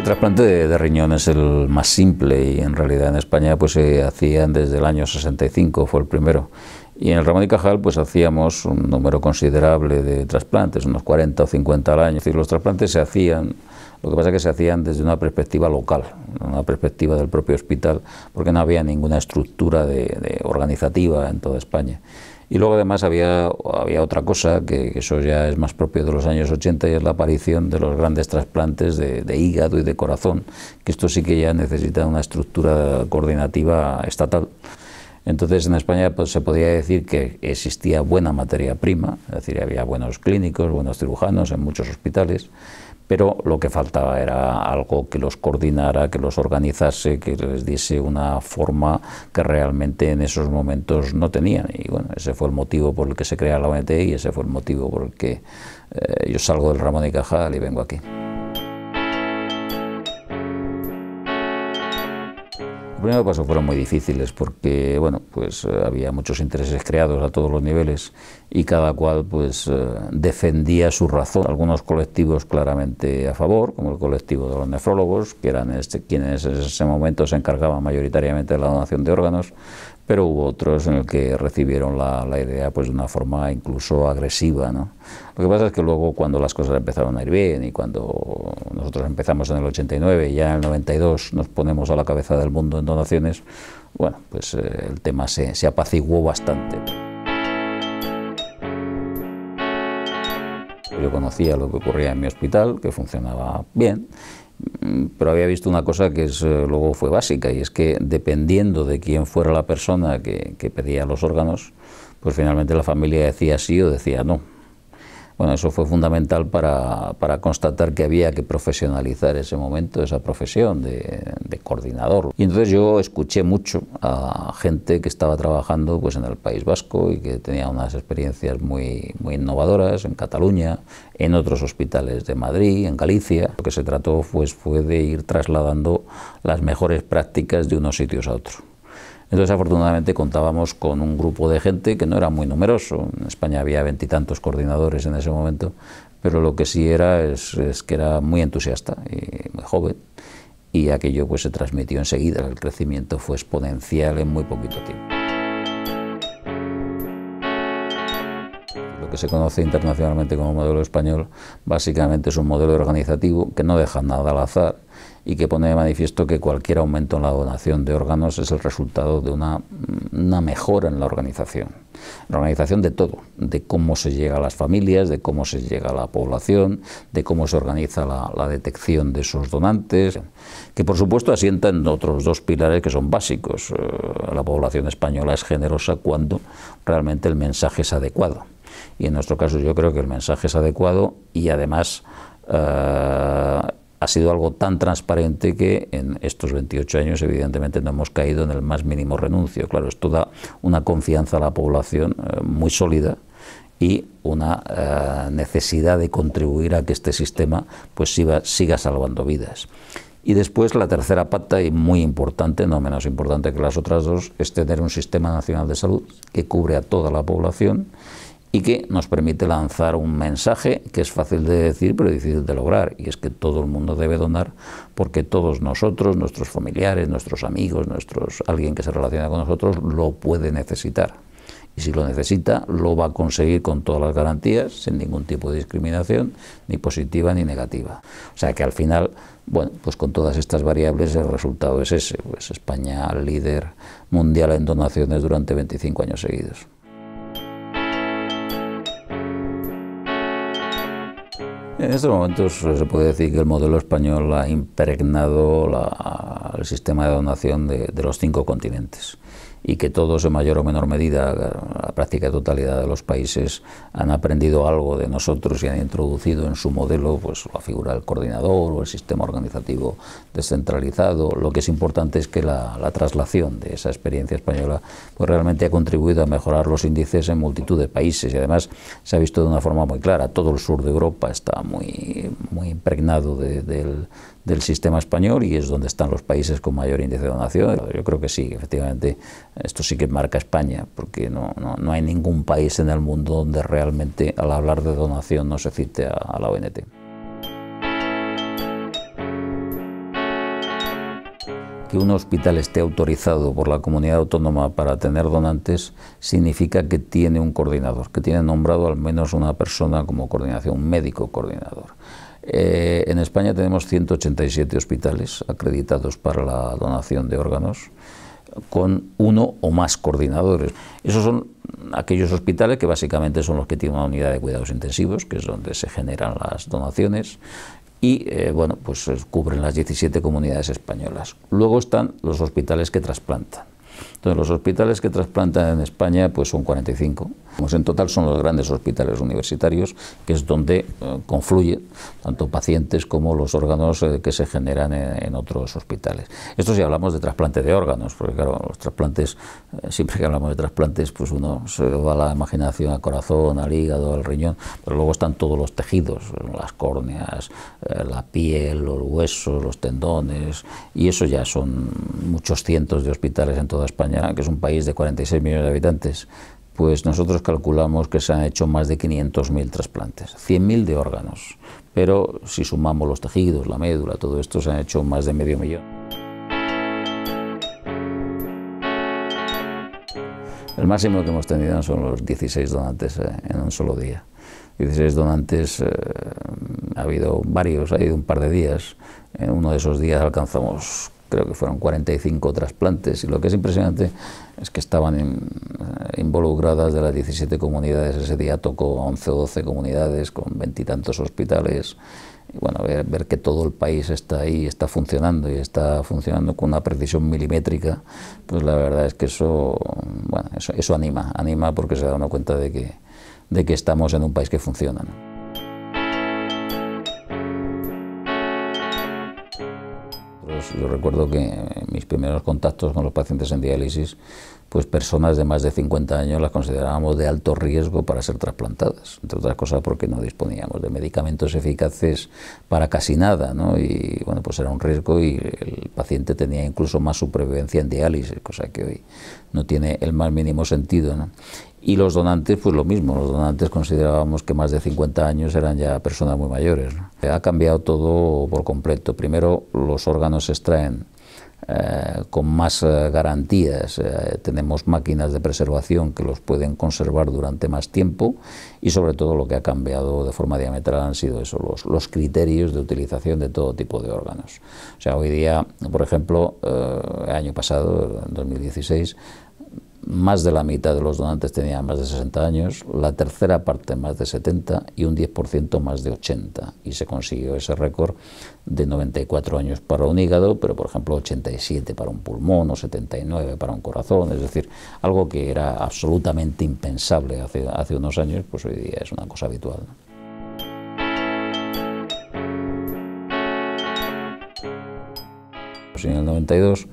El trasplante de, riñón es el más simple y en realidad en España pues se hacían desde el año 65, fue el primero. Y en el Ramón y Cajal pues hacíamos un número considerable de trasplantes, unos 40 o 50 al año. Es decir, los trasplantes se hacían, lo que pasa es que se hacían desde una perspectiva local, una perspectiva del propio hospital, porque no había ninguna estructura de organizativa en toda España. Y luego además había, había otra cosa, que, eso ya es más propio de los años 80, y es la aparición de los grandes trasplantes de, hígado y de corazón, que esto sí que ya necesita una estructura coordinativa estatal. Entonces en España pues, se podía decir que existía buena materia prima, es decir, había buenos clínicos, buenos cirujanos en muchos hospitales, pero lo que faltaba era algo que los coordinara, que los organizase, que les diese una forma que realmente en esos momentos no tenían. Y bueno, ese fue el motivo por el que se crea la ONT y ese fue el motivo por el que eh, yo salgo del Ramón y Cajal y vengo aquí. Los primeros pasos fueron muy difíciles porque, bueno, pues eh, había muchos intereses creados a todos los niveles y cada cual, pues, eh, defendía su razón. Algunos colectivos claramente a favor, como el colectivo de los nefrólogos, que eran este, quienes en ese momento se encargaban mayoritariamente de la donación de órganos, pero hubo otros en el que recibieron la, la, idea pues de una forma incluso agresiva. ¿no? Lo que pasa es que luego cuando las cosas empezaron a ir bien y cuando nosotros empezamos en el 89 y ya en el 92 nos ponemos a la cabeza del mundo en donaciones, bueno, pues eh, el tema se, se apaciguó bastante. Yo conocía lo que ocurría en mi hospital, que funcionaba bien, pero había visto una cosa que es, eh, luego fue básica y es que dependiendo de quién fuera la persona que, que pedía los órganos, pues finalmente la familia decía sí o decía no. Bueno, eso fue fundamental para, para, constatar que había que profesionalizar ese momento, esa profesión de, de, coordinador. Y entonces yo escuché mucho a gente que estaba trabajando pues, en el País Vasco y que tenía unas experiencias muy, muy innovadoras en Cataluña, en otros hospitales de Madrid, en Galicia. Lo que se trató pues, fue de ir trasladando las mejores prácticas de unos sitios a otros. Entonces, afortunadamente, contábamos con un grupo de gente que no era muy numeroso. En España había veintitantos coordinadores en ese momento, pero lo que sí era es, que era muy entusiasta y muy joven. Y aquello pues se transmitió enseguida. El crecimiento fue exponencial en muy poquito tiempo. Lo que se conoce internacionalmente como modelo español básicamente es un modelo organizativo que no deja nada al azar y que pone de manifiesto que cualquier aumento en la donación de órganos es el resultado de una, mejora en la organización. La organización de todo, de cómo se llega a las familias, de cómo se llega a la población, de cómo se organiza la, detección de esos donantes, que por supuesto asienta en otros dos pilares que son básicos. Eh, la población española es generosa cuando realmente el mensaje es adecuado. Y en nuestro caso yo creo que el mensaje es adecuado y además... Uh, ha sido algo tan transparente que en estos 28 años evidentemente no hemos caído en el más mínimo renuncio. Claro, esto da una confianza a la población eh, muy sólida y una eh, necesidad de contribuir a que este sistema pues siga, siga salvando vidas. Y después la tercera pata, y muy importante, no menos importante que las otras dos, es tener un sistema nacional de salud que cubre a toda la población y que nos permite lanzar un mensaje que es fácil de decir pero difícil de lograr y es que todo el mundo debe donar porque todos nosotros, nuestros familiares, nuestros amigos, nuestros alguien que se relaciona con nosotros lo puede necesitar. Y si lo necesita, lo va a conseguir con todas las garantías, sin ningún tipo de discriminación, ni positiva ni negativa. O sea que al final, bueno, pues con todas estas variables el resultado es ese, pues España líder mundial en donaciones durante 25 años seguidos. En estos momentos se puede decir que el modelo español ha impregnado el sistema de donación de los cinco continentes y que todos en mayor o menor medida, la práctica totalidad de los países han aprendido algo de nosotros y han introducido en su modelo pues, la figura del coordinador o el sistema organizativo descentralizado. Lo que es importante es que la, traslación de esa experiencia española pues, realmente ha contribuido a mejorar los índices en multitud de países y además se ha visto de una forma muy clara. Todo el sur de Europa está muy, muy impregnado del del sistema español y es donde están los países con mayor índice de donación. Yo creo que sí, efectivamente, esto sí que marca España, porque no, no, no hay ningún país en el mundo donde realmente al hablar de donación no se cite a, a la ONT. que un hospital esté autorizado por la comunidad autónoma para tener donantes significa que tiene un coordinador, que tiene nombrado al menos una persona como coordinación, un médico coordinador. Eh, en España tenemos 187 hospitales acreditados para la donación de órganos con uno o más coordinadores. Esos son aquellos hospitales que básicamente son los que tienen una unidad de cuidados intensivos, que es donde se generan las donaciones, y eh, bueno, pues eh, cubren las 17 comunidades españolas. Luego están los hospitales que trasplantan. Entonces, los hospitales que trasplantan en España pues son 45. Pues en total son los grandes hospitales universitarios, que es donde eh, confluyen tanto pacientes como los órganos eh, que se generan en, otros hospitales. Esto si hablamos de trasplante de órganos, porque claro, los trasplantes, eh, siempre que hablamos de trasplantes, pues uno se va a la imaginación al corazón, al hígado, al riñón, pero luego están todos los tejidos, las córneas, la piel, los huesos, los tendones, y eso ya son muchos cientos de hospitales en toda España, que es un país de 46 millones de habitantes, pues nosotros calculamos que se han hecho más de 500.000 trasplantes, 100.000 de órganos, pero si sumamos los tejidos, la médula, todo esto, se han hecho más de medio millón. El máximo que hemos tenido son los 16 donantes eh, en un solo día. 16 donantes, eh, ha habido varios, ha habido un par de días. En uno de esos días alcanzamos creo que fueron 45 trasplantes, y lo que es impresionante es que estaban eh, involucradas de las 17 comunidades, ese día tocó 11 o 12 comunidades con veintitantos hospitales, y bueno, ver, que todo el país está ahí, está funcionando y está funcionando con una precisión milimétrica, pues la verdad es que eso, bueno, eso anima, anima porque se da uno cuenta de que, de que estamos en un país que funciona. Yo recuerdo que mis primeros contactos con los pacientes en diálisis, pues personas de más de 50 años las considerábamos de alto riesgo para ser trasplantadas, entre otras cosas porque no disponíamos de medicamentos eficaces para casi nada, ¿no? Y bueno, pues era un riesgo y el paciente tenía incluso más supervivencia en diálisis, cosa que hoy no tiene el más mínimo sentido, ¿no? Y los donantes, pues lo mismo, los donantes considerábamos que más de 50 años eran ya personas muy mayores. Ha cambiado todo por completo. Primero, los órganos se extraen eh, con más eh, garantías. Eh, tenemos máquinas de preservación que los pueden conservar durante más tiempo y sobre todo lo que ha cambiado de forma diametral han sido eso, los, los criterios de utilización de todo tipo de órganos. O sea, hoy día, por ejemplo, el año pasado, en 2016, más de la mitad de los donantes tenían más de 60 años, la tercera parte más de 70 y un 10% más de 80. Y se consiguió ese récord de 94 años para un hígado, pero por ejemplo 87 para un pulmón o 79 para un corazón. Es decir, algo que era absolutamente impensable hace, unos años, pues hoy día es una cosa habitual. Pues en el 92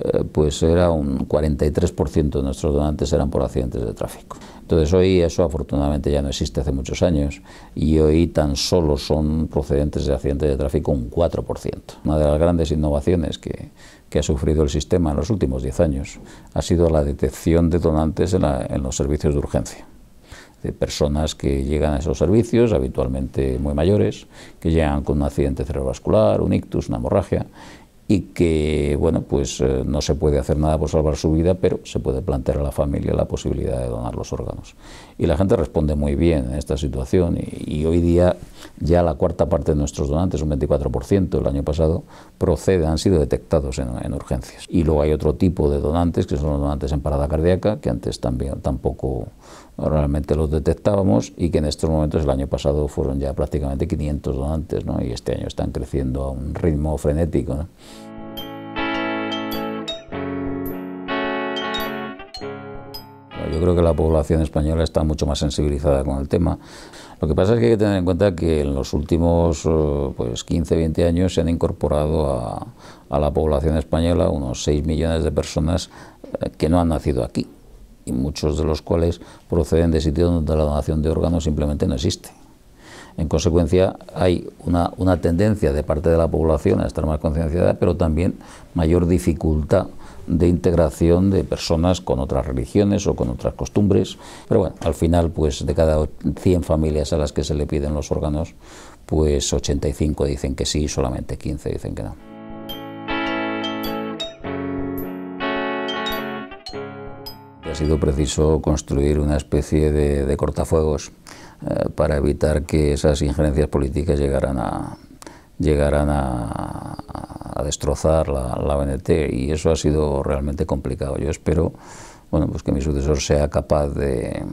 eh, pues era un 43% de nuestros donantes eran por accidentes de tráfico. Entonces hoy eso afortunadamente ya no existe hace muchos años y hoy tan solo son procedentes de accidentes de tráfico un 4%. Una de las grandes innovaciones que, que ha sufrido el sistema en los últimos 10 años ha sido la detección de donantes en, en los servicios de urgencia de personas que llegan a esos servicios, habitualmente muy mayores, que llegan con un accidente cerebrovascular, un ictus, una hemorragia, y que bueno pues eh, no se puede hacer nada por salvar su vida, pero se puede plantear a la familia la posibilidad de donar los órganos. Y la gente responde muy bien en esta situación y, hoy día ya la cuarta parte de nuestros donantes, un 24% el año pasado, procede, han sido detectados en, en, urgencias. Y luego hay otro tipo de donantes, que son los donantes en parada cardíaca, que antes también tampoco realmente los detectábamos y que en estos momentos el año pasado fueron ya prácticamente 500 donantes ¿no? y este año están creciendo a un ritmo frenético. Yo creo que la población española está mucho más sensibilizada con el tema. Lo que pasa es que hay que tener en cuenta que en los últimos eh, pues, 15, 20 años se han incorporado a, a la población española unos 6 millones de personas eh, que no han nacido aquí y muchos de los cuales proceden de sitios donde la donación de órganos simplemente no existe. En consecuencia, hay una, una tendencia de parte de la población a estar más concienciada, pero también mayor dificultad de integración de personas con otras religiones o con otras costumbres. Pero bueno, al final, pues de cada 100 familias a las que se le piden los órganos, pues 85 dicen que sí, solamente 15 dicen que no. Sido preciso construir una especie de, cortafuegos eh, para evitar que esas injerencias políticas llegaran a, destrozar la, la, ONT y eso ha sido realmente complicado. Yo espero bueno, pues que mi sucesor sea capaz de,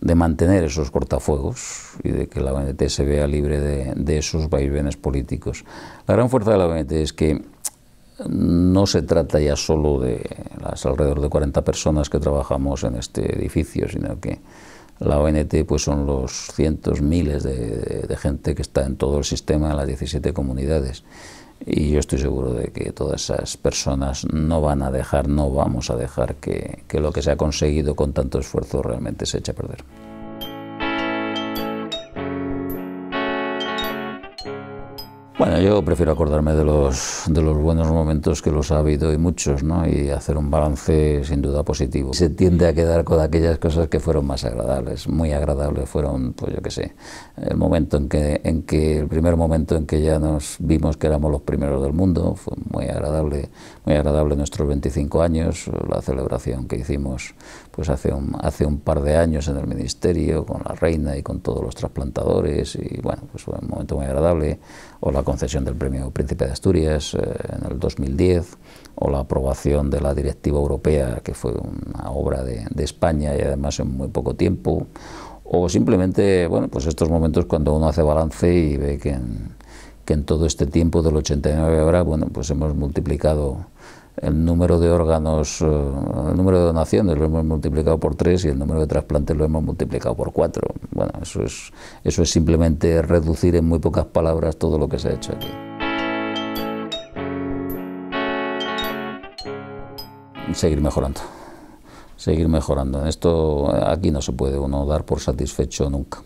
de mantener esos cortafuegos y de que la ONT se vea libre de, de esos vaivenes políticos. La gran fuerza de la ONT es que no se trata ya solo de las alrededor de 40 personas que trabajamos en este edificio, sino que la ONT pues son los cientos, miles de, gente que está en todo el sistema, en las 17 comunidades. Y yo estoy seguro de que todas esas personas no van a dejar, no vamos a dejar que, que lo que se ha conseguido con tanto esfuerzo realmente se eche a perder. Bueno, yo prefiero acordarme de los, de los buenos momentos que los ha habido y muchos, ¿no? Y hacer un balance sin duda positivo. Se tiende a quedar con aquellas cosas que fueron más agradables. Muy agradables fueron, pues yo qué sé, el momento en que, en que, el primer momento en que ya nos vimos que éramos los primeros del mundo, fue muy agradable, muy agradable nuestros 25 años, la celebración que hicimos pues hace un, hace un par de años en el ministerio, con la reina y con todos los trasplantadores, y bueno, pues fue un momento muy agradable, o la concesión del premio Príncipe de Asturias eh, en el 2010, o la aprobación de la Directiva Europea, que fue una obra de, de España y además en muy poco tiempo, o simplemente, bueno, pues estos momentos cuando uno hace balance y ve que en, que en todo este tiempo del 89 ahora, bueno, pues hemos multiplicado el número de órganos, eh, el número de donaciones lo hemos multiplicado por tres y el número de trasplantes lo hemos multiplicado por cuatro. Bueno, eso es, eso es simplemente reducir en muy pocas palabras todo lo que se ha hecho aquí. Seguir mejorando, seguir mejorando. En esto aquí no se puede uno dar por satisfecho nunca.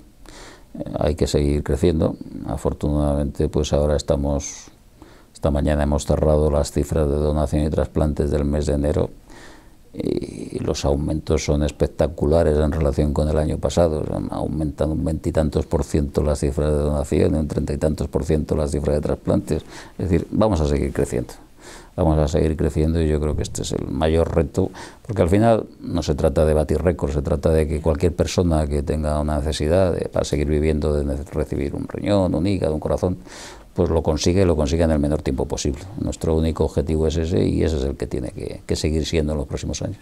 Eh, hay que seguir creciendo. Afortunadamente, pues ahora estamos esta mañana hemos cerrado las cifras de donación y trasplantes del mes de enero y los aumentos son espectaculares en relación con el año pasado. Han aumentado un veintitantos por ciento las cifras de donación un treinta y tantos por ciento las cifras de trasplantes. Es decir, vamos a seguir creciendo. Vamos a seguir creciendo y yo creo que este es el mayor reto, porque al final no se trata de batir récords, se trata de que cualquier persona que tenga una necesidad para seguir viviendo, de recibir un riñón, un hígado, un corazón, pues lo consigue lo consigue en el menor tiempo posible. Nuestro único objetivo es ese y ese es el que tiene que, que seguir siendo en los próximos años.